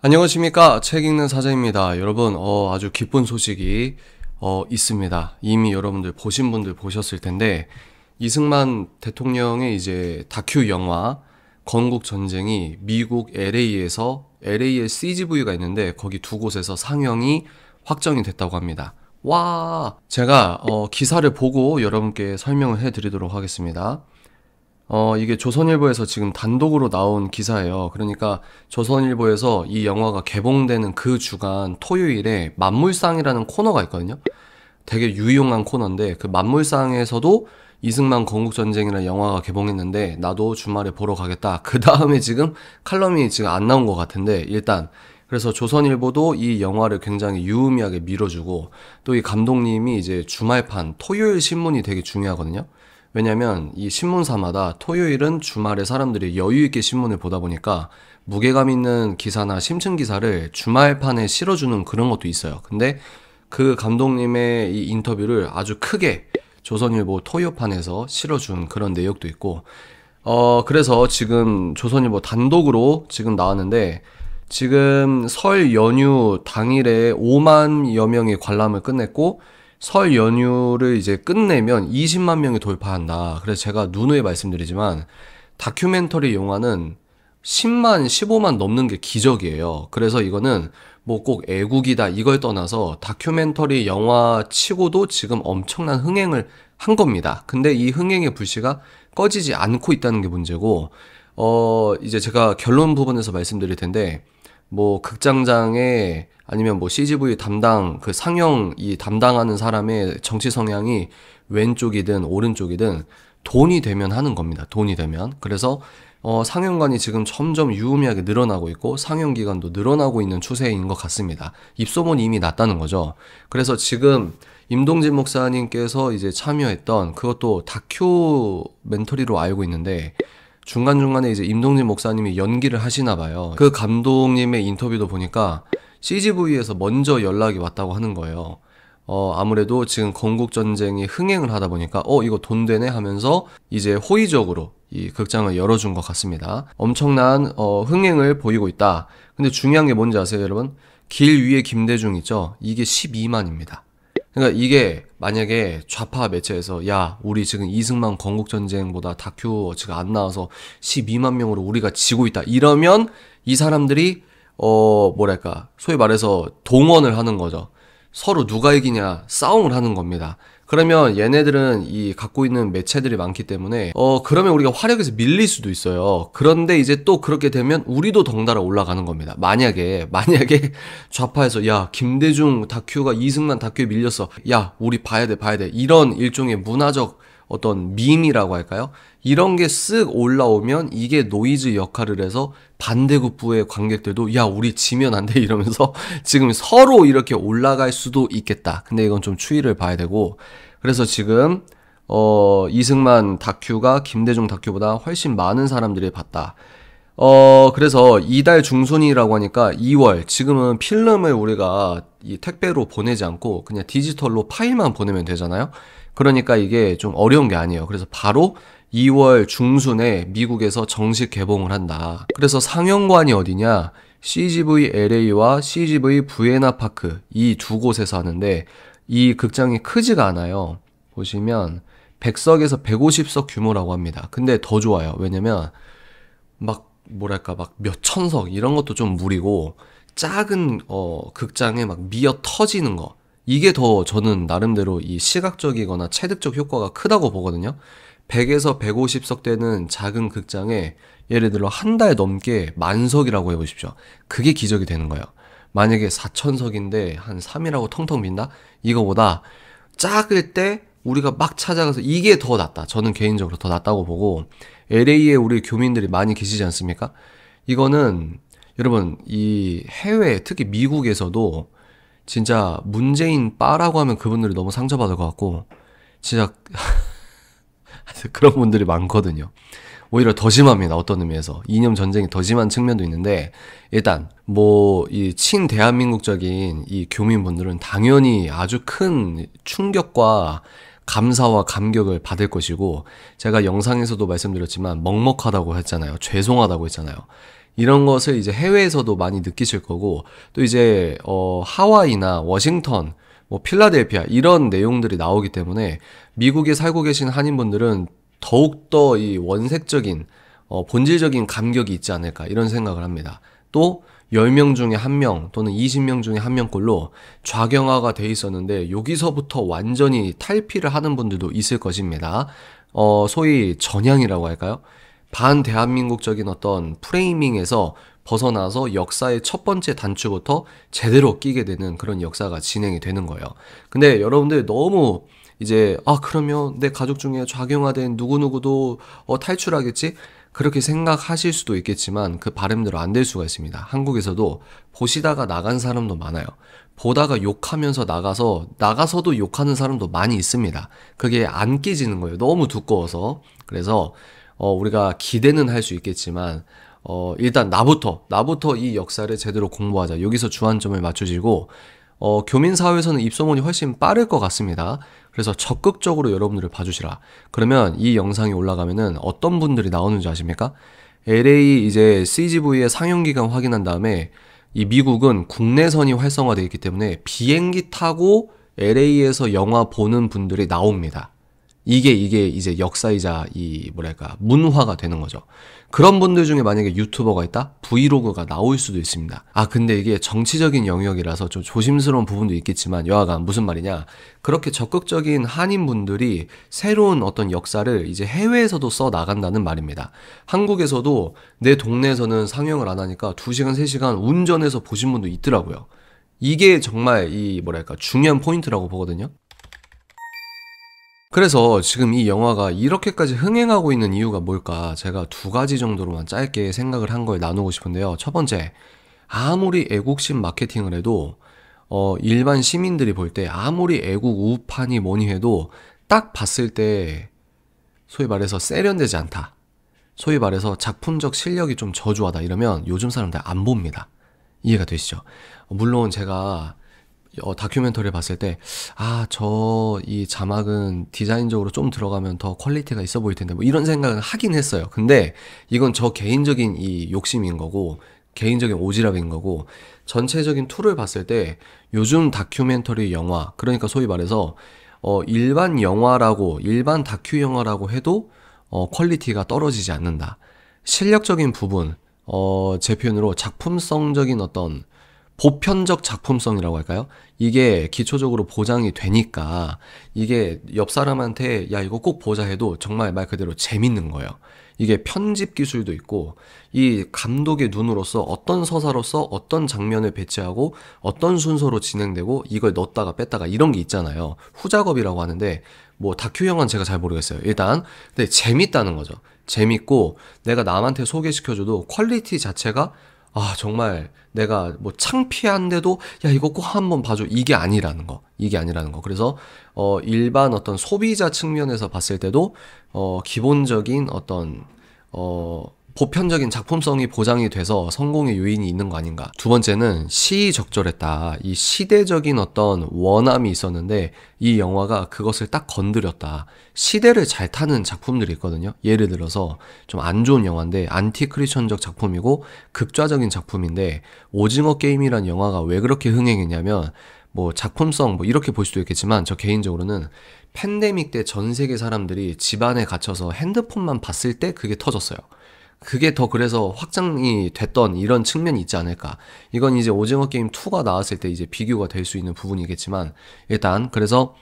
안녕하십니까. 책 읽는 사자입니다. 여러분 어, 아주 기쁜 소식이 어, 있습니다. 이미 여러분들 보신 분들 보셨을 텐데 이승만 대통령의 이제 다큐 영화 건국 전쟁이 미국 LA에서 LA에 CGV가 있는데 거기 두 곳에서 상영이 확정이 됐다고 합니다. 와! 제가 어, 기사를 보고 여러분께 설명을 해드리도록 하겠습니다 어, 이게 조선일보에서 지금 단독으로 나온 기사예요. 그러니까 조선일보에서 이 영화가 개봉되는 그 주간 토요일에 만물상이라는 코너가 있거든요. 되게 유용한 코너인데 그 만물상에서도 이승만 건국전쟁이라는 영화가 개봉했는데 나도 주말에 보러 가겠다. 그 다음에 지금 칼럼이 지금 안 나온 것 같은데 일단 그래서 조선일보도 이 영화를 굉장히 유의미하게 밀어주고 또 이 감독님이 이제 주말판 토요일 신문이 되게 중요하거든요. 왜냐면 이 신문사마다 토요일은 주말에 사람들이 여유 있게 신문을 보다 보니까 무게감 있는 기사나 심층 기사를 주말판에 실어주는 그런 것도 있어요. 근데 그 감독님의 이 인터뷰를 아주 크게 조선일보 토요판에서 실어준 그런 내역도 있고, 어, 그래서 지금 조선일보 단독으로 지금 나왔는데, 지금 설 연휴 당일에 5만여 명의 관람을 끝냈고, 설 연휴를 이제 끝내면 20만 명이 돌파한다. 그래서 제가 누누이 말씀드리지만 다큐멘터리 영화는 10만, 15만 넘는 게 기적이에요. 그래서 이거는 뭐 꼭 애국이다 이걸 떠나서 다큐멘터리 영화 치고도 지금 엄청난 흥행을 한 겁니다. 근데 이 흥행의 불씨가 꺼지지 않고 있다는 게 문제고, 어, 이제 제가 결론 부분에서 말씀드릴 텐데, 뭐 극장장에 아니면 뭐 CGV 담당 그 상영 이 담당하는 사람의 정치 성향이 왼쪽이든 오른쪽이든 돈이 되면 하는 겁니다. 돈이 되면. 그래서 어, 상영관이 지금 점점 유의미하게 늘어나고 있고 상영 기간도 늘어나고 있는 추세인 것 같습니다. 입소문이 이미 났다는 거죠. 그래서 지금 임동진 목사님께서 이제 참여했던 그것도 다큐 멘터리로 알고 있는데 중간중간에 이제 임동진 목사님이 연기를 하시나 봐요. 그 감독님의 인터뷰도 보니까 CGV에서 먼저 연락이 왔다고 하는 거예요. 어, 아무래도 지금 건국전쟁이 흥행을 하다 보니까, 어, 이거 돈 되네 하면서 이제 호의적으로 이 극장을 열어준 것 같습니다. 엄청난, 어, 흥행을 보이고 있다. 근데 중요한 게 뭔지 아세요, 여러분? 길 위에 김대중 있죠? 이게 12만입니다. 그러니까 이게 만약에 좌파 매체에서 야 우리 지금 이승만 건국전쟁보다 다큐 지금 안 나와서 12만 명으로 우리가 지고 있다. 이러면 이 사람들이 어 뭐랄까 소위 말해서 동원을 하는 거죠. 서로 누가 이기냐 싸움을 하는 겁니다 그러면 얘네들은 이 갖고 있는 매체들이 많기 때문에 어 그러면 우리가 화력에서 밀릴 수도 있어요. 그런데 이제 또 그렇게 되면 우리도 덩달아 올라가는 겁니다. 만약에 만약에 좌파에서 야 김대중 다큐가 이승만 다큐에 밀렸어. 야 우리 봐야 돼 봐야 돼 이런 일종의 문화적 어떤 meme이라고 할까요? 이런 게 쓱 올라오면 이게 노이즈 역할을 해서 반대급부의 관객들도 야 우리 지면 안 돼 이러면서 지금 서로 이렇게 올라갈 수도 있겠다. 근데 이건 좀 추이를 봐야 되고 그래서 지금 어 이승만 다큐가 김대중 다큐보다 훨씬 많은 사람들이 봤다. 어, 그래서 이달 중순이라고 하니까 2월, 지금은 필름을 우리가 이 택배로 보내지 않고 그냥 디지털로 파일만 보내면 되잖아요? 그러니까 이게 좀 어려운 게 아니에요. 그래서 바로 2월 중순에 미국에서 정식 개봉을 한다. 그래서 상영관이 어디냐? CGV LA와 CGV 부에나 파크 이 두 곳에서 하는데 이 극장이 크지가 않아요. 보시면 100석에서 150석 규모라고 합니다. 근데 더 좋아요. 왜냐면 막 뭐랄까 막 몇 천석 이런 것도 좀 무리고 작은 어 극장에 막 미어 터지는 거 이게 더 저는 나름대로 이 시각적이거나 체득적 효과가 크다고 보거든요. 100에서 150석 되는 작은 극장에 예를 들어 한 달 넘게 만석이라고 해보십시오. 그게 기적이 되는 거예요. 만약에 4천석인데 한 3이라고 텅텅 빈다? 이거보다 작을 때 우리가 막 찾아가서 이게 더 낫다. 저는 개인적으로 더 낫다고 보고 LA에 우리 교민들이 많이 계시지 않습니까? 이거는 여러분 이 해외 특히 미국에서도 진짜 문재인 빠라고 하면 그분들이 너무 상처받을 것 같고 진짜 그런 분들이 많거든요. 오히려 더 심합니다. 어떤 의미에서 이념 전쟁이 더 심한 측면도 있는데 일단 뭐 이 친대한민국적인 이 교민분들은 당연히 아주 큰 충격과 감사와 감격을 받을 것이고 제가 영상에서도 말씀드렸지만 먹먹하다고 했잖아요. 죄송하다고 했잖아요. 이런 것을 이제 해외에서도 많이 느끼실 거고 또 이제 어 하와이나 워싱턴 뭐 필라델피아 이런 내용들이 나오기 때문에 미국에 살고 계신 한인분들은 더욱더 이 원색적인 어 본질적인 감격이 있지 않을까 이런 생각을 합니다. 또 10명 중에 1명 또는 20명 중에 1명꼴로 좌경화가 돼 있었는데 여기서부터 완전히 탈피를 하는 분들도 있을 것입니다. 어, 소위 전향이라고 할까요? 반 대한민국적인 어떤 프레이밍에서 벗어나서 역사의 첫 번째 단추부터 제대로 끼게 되는 그런 역사가 진행이 되는 거예요. 근데 여러분들 너무 이제 아 그러면 내 가족 중에 좌경화된 누구누구도 어 탈출하겠지? 그렇게 생각하실 수도 있겠지만 그 바람대로 안 될 수가 있습니다. 한국에서도 보시다가 나간 사람도 많아요. 보다가 욕하면서 나가서 나가서도 욕하는 사람도 많이 있습니다. 그게 안 깨지는 거예요. 너무 두꺼워서. 그래서 어 우리가 기대는 할 수 있겠지만 어 일단 나부터 나부터 이 역사를 제대로 공부하자. 여기서 주안점을 맞추시고 어, 교민 사회에서는 입소문이 훨씬 빠를 것 같습니다. 그래서 적극적으로 여러분들을 봐주시라. 그러면 이 영상이 올라가면은 어떤 분들이 나오는지 아십니까? LA 이제 CGV의 상영 기간 확인한 다음에 이 미국은 국내선이 활성화되어 있기 때문에 비행기 타고 LA에서 영화 보는 분들이 나옵니다. 이게 이게 이제 역사이자 이 뭐랄까 문화가 되는 거죠. 그런 분들 중에 만약에 YouTuber가 있다? vlog가 나올 수도 있습니다. 아 근데 이게 정치적인 영역이라서 좀 조심스러운 부분도 있겠지만 여하간 무슨 말이냐? 그렇게 적극적인 한인분들이 새로운 어떤 역사를 이제 해외에서도 써 나간다는 말입니다. 한국에서도 내 동네에서는 상영을 안 하니까 2시간 3시간 운전해서 보신 분도 있더라고요. 이게 정말 이 뭐랄까 중요한 포인트라고 보거든요. 그래서 지금 이 영화가 이렇게까지 흥행하고 있는 이유가 뭘까? 제가 두 가지 정도로만 짧게 생각을 한 걸 나누고 싶은데요. 첫 번째, 아무리 애국심 마케팅을 해도, 어, 일반 시민들이 볼 때 아무리 애국 우판이 뭐니 해도 딱 봤을 때, 소위 말해서 세련되지 않다. 소위 말해서 작품적 실력이 좀 저조하다. 이러면 요즘 사람들 안 봅니다. 이해가 되시죠? 물론 제가 어, 다큐멘터리를 봤을 때, 아, 저 이 자막은 디자인적으로 좀 들어가면 더 quality가 있어 보일 텐데, 뭐 이런 생각은 하긴 했어요. 근데 이건 저 개인적인 이 욕심인 거고, 개인적인 오지랖인 거고, 전체적인 틀을 봤을 때, 요즘 다큐멘터리 영화, 그러니까 소위 말해서, 어, 일반 영화라고, 일반 다큐 영화라고 해도, 어, quality가 떨어지지 않는다. 실력적인 부분, 어, 제 표현으로 작품성적인 어떤, 보편적 작품성이라고 할까요? 이게 기초적으로 보장이 되니까 이게 옆 사람한테 야 이거 꼭 보자 해도 정말 말 그대로 재밌는 거예요. 이게 편집 기술도 있고 이 감독의 눈으로서 어떤 서사로서 어떤 장면을 배치하고 어떤 순서로 진행되고 이걸 넣었다가 뺐다가 이런 게 있잖아요. 후작업이라고 하는데 뭐 다큐 영화는 제가 잘 모르겠어요. 일단 근데 재밌다는 거죠. 재밌고 내가 남한테 소개시켜줘도 quality 자체가 아, 정말 내가 뭐 창피한데도 야, 이거 꼭 한번 봐줘. 이게 아니라는 거. 이게 아니라는 거. 그래서 어, 일반 어떤 소비자 측면에서 봤을 때도 어, 기본적인 어떤 어, 보편적인 작품성이 보장이 돼서 성공의 요인이 있는 거 아닌가. 두 번째는 시적절했다. 이 시대적인 어떤 원함이 있었는데 이 영화가 그것을 딱 건드렸다. 시대를 잘 타는 작품들이 있거든요. 예를 들어서 좀 안 좋은 영화인데 anti-Christian적 작품이고 극좌적인 작품인데 오징어 게임이란 영화가 왜 그렇게 흥행했냐면 뭐 작품성 뭐 이렇게 볼 수도 있겠지만 저 개인적으로는 팬데믹 때 전 세계 사람들이 집안에 갇혀서 핸드폰만 봤을 때 그게 터졌어요. 그게 더 그래서 확장이 됐던 이런 측면이 있지 않을까. 이건 이제 오징어 게임 2가 나왔을 때 이제 비교가 될 수 있는 부분이겠지만 일단 그래서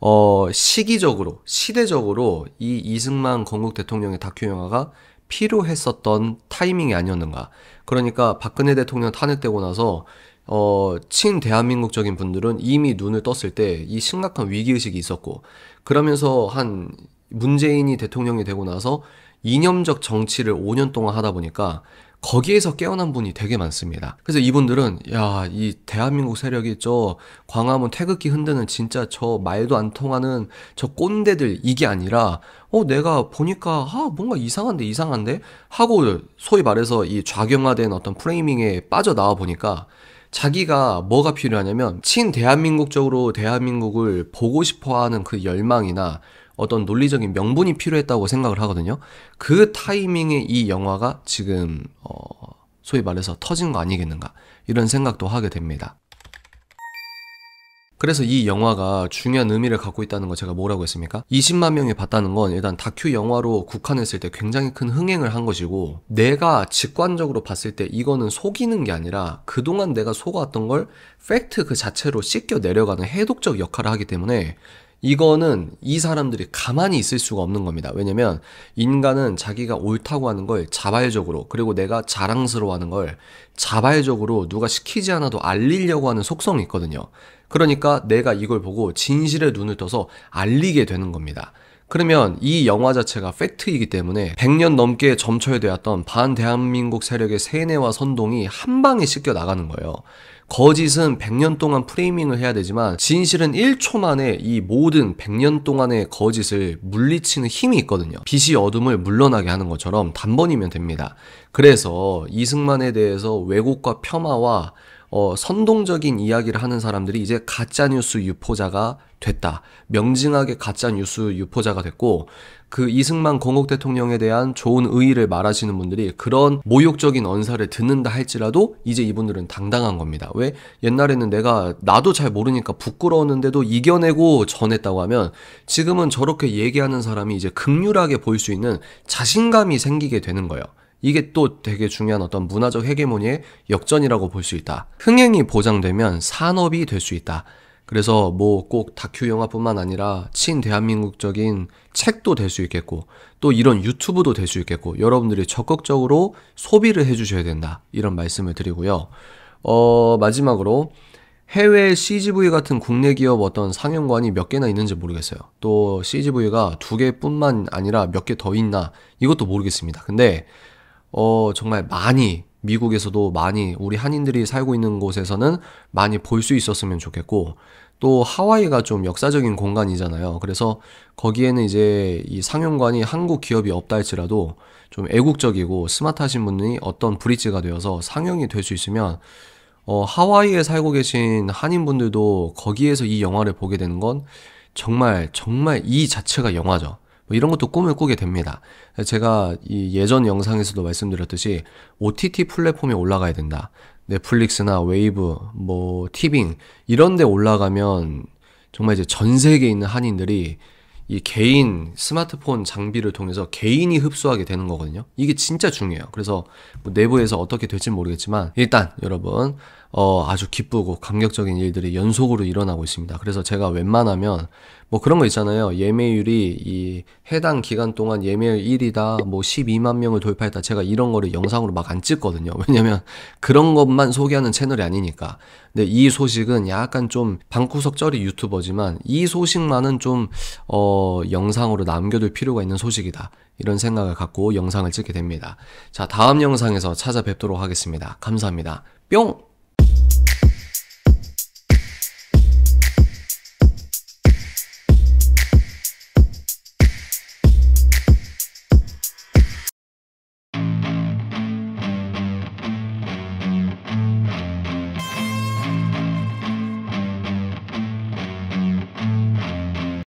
어 시기적으로 시대적으로 이 이승만 건국 대통령의 다큐 영화가 필요했었던 타이밍이 아니었는가. 그러니까 박근혜 대통령 탄핵되고 나서 어, 친 대한민국적인 분들은 이미 눈을 떴을 때 이 심각한 위기의식이 있었고, 그러면서 한 문재인이 대통령이 되고 나서 이념적 정치를 5년 동안 하다 보니까 거기에서 깨어난 분이 되게 많습니다. 그래서 이분들은 야, 이 대한민국 세력이 저 광화문 태극기 흔드는 진짜 저 말도 안 통하는 저 꼰대들 이게 아니라 어 내가 보니까 아 뭔가 이상한데 이상한데 하고 소위 말해서 이 좌경화된 어떤 프레이밍에 빠져나와 보니까 자기가 뭐가 필요하냐면 친 대한민국적으로 대한민국을 보고 싶어 하는 그 열망이나 어떤 논리적인 명분이 필요했다고 생각을 하거든요. 그 타이밍에 이 영화가 지금 어 소위 말해서 터진 거 아니겠는가 이런 생각도 하게 됩니다. 그래서 이 영화가 중요한 의미를 갖고 있다는 거 제가 뭐라고 했습니까? 20만 명이 봤다는 건 일단 다큐 영화로 국한했을 때 굉장히 큰 흥행을 한 것이고 내가 직관적으로 봤을 때 이거는 속이는 게 아니라 그동안 내가 속았던 걸 팩트 그 자체로 씻겨 내려가는 해독적 역할을 하기 때문에 이거는 이 사람들이 가만히 있을 수가 없는 겁니다. 왜냐면 인간은 자기가 옳다고 하는 걸 자발적으로 그리고 내가 자랑스러워하는 걸 자발적으로 누가 시키지 않아도 알리려고 하는 속성이 있거든요. 그러니까 내가 이걸 보고 진실의 눈을 떠서 알리게 되는 겁니다. 그러면 이 영화 자체가 팩트이기 때문에 100년 넘게 점철되었던 반대한민국 세력의 세뇌와 선동이 한 방에 씻겨 나가는 거예요. 거짓은 100년 동안 프레이밍을 해야 되지만 진실은 1초 만에 이 모든 100년 동안의 거짓을 물리치는 힘이 있거든요. 빛이 어둠을 물러나게 하는 것처럼 단번이면 됩니다. 그래서 이승만에 대해서 왜곡과 폄하와 어, 선동적인 이야기를 하는 사람들이 이제 가짜뉴스 유포자가 됐다. 명징하게 가짜뉴스 유포자가 됐고, 그 이승만 건국 대통령에 대한 좋은 의의를 말하시는 분들이 그런 모욕적인 언사를 듣는다 할지라도 이제 이분들은 당당한 겁니다. 왜? 옛날에는 내가 나도 잘 모르니까 부끄러웠는데도 이겨내고 전했다고 하면 지금은 저렇게 얘기하는 사람이 이제 극률하게 보일 수 있는 자신감이 생기게 되는 거예요. 이게 또 되게 중요한 어떤 문화적 헤게모니의 역전이라고 볼 수 있다. 흥행이 보장되면 산업이 될 수 있다. 그래서 뭐 꼭 다큐 영화뿐만 아니라 친 대한민국적인 책도 될 수 있겠고 또 이런 유튜브도 될 수 있겠고 여러분들이 적극적으로 소비를 해주셔야 된다. 이런 말씀을 드리고요. 어, 마지막으로 해외 CGV 같은 국내 기업 어떤 상영관이 몇 개나 있는지 모르겠어요. 또 CGV가 두 개뿐만 아니라 몇 개 더 있나 이것도 모르겠습니다. 근데 어, 정말 많이 미국에서도 많이 우리 한인들이 살고 있는 곳에서는 많이 볼 수 있었으면 좋겠고 또 하와이가 좀 역사적인 공간이잖아요. 그래서 거기에는 이제 이 상영관이 한국 기업이 없다 할지라도 좀 애국적이고 스마트하신 분이 어떤 브릿지가 되어서 상영이 될 수 있으면 어, 하와이에 살고 계신 한인분들도 거기에서 이 영화를 보게 되는 건 정말 정말 이 자체가 영화죠. 뭐 이런 것도 꿈을 꾸게 됩니다. 제가 이 예전 영상에서도 말씀드렸듯이 OTT 플랫폼에 올라가야 된다. 넷플릭스나 웨이브, 뭐 티빙 이런 데 올라가면 정말 이제 전 세계에 있는 한인들이 이 개인 스마트폰 장비를 통해서 개인이 흡수하게 되는 거거든요. 이게 진짜 중요해요. 그래서 뭐 내부에서 어떻게 될지 모르겠지만 일단 여러분 어 아주 기쁘고 감격적인 일들이 연속으로 일어나고 있습니다. 그래서 제가 웬만하면 뭐 그런 거 있잖아요. 예매율이 이 해당 기간 동안 예매율 1위다, 뭐 12만 명을 돌파했다. 제가 이런 거를 영상으로 막 안 찍거든요. 왜냐면 그런 것만 소개하는 채널이 아니니까. 근데 이 소식은 약간 좀 방구석 쩌리 유튜버지만 이 소식만은 좀, 어, 영상으로 남겨둘 필요가 있는 소식이다. 이런 생각을 갖고 영상을 찍게 됩니다. 자, 다음 영상에서 찾아뵙도록 하겠습니다. 감사합니다. 뿅!